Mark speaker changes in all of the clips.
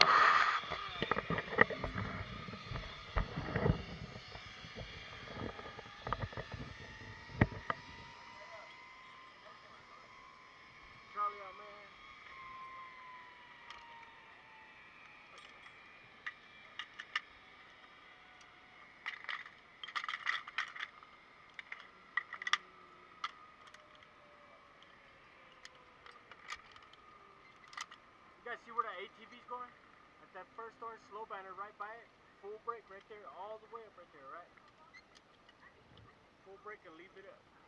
Speaker 1: You guys see where the ATV's going? that first orange slow banner right by it, full brake right there, all the way up right there, right? Full brake and leave it up.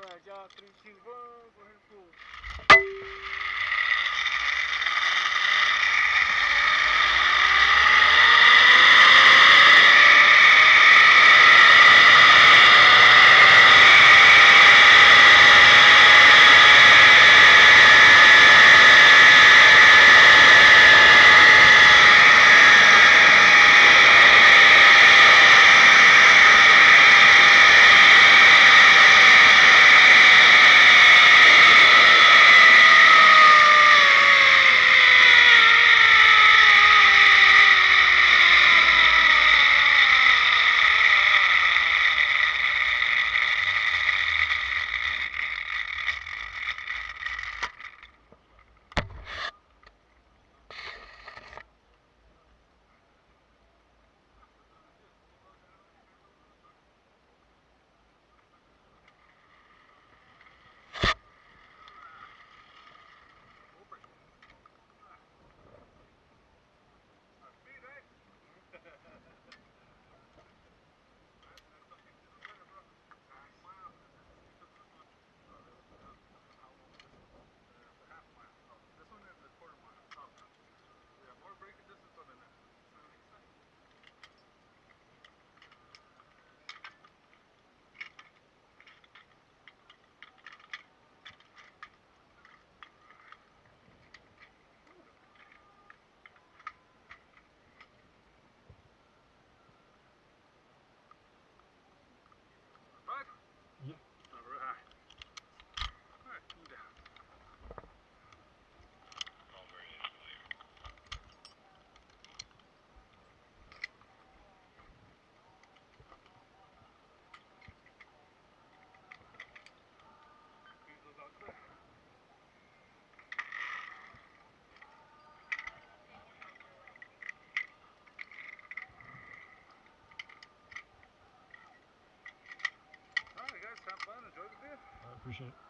Speaker 1: Vai, já, três, vamos, correndo. Appreciate it.